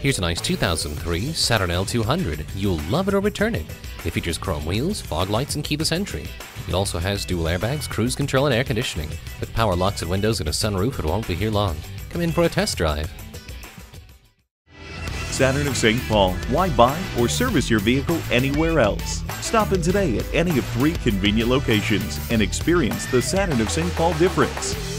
Here's a nice 2003 Saturn L200. You'll love it or return it. It features chrome wheels, fog lights, and keyless entry. It also has dual airbags, cruise control, and air conditioning. With power locks and windows and a sunroof, it won't be here long. Come in for a test drive. Saturn of St. Paul. Why buy or service your vehicle anywhere else? Stop in today at any of three convenient locations and experience the Saturn of St. Paul difference.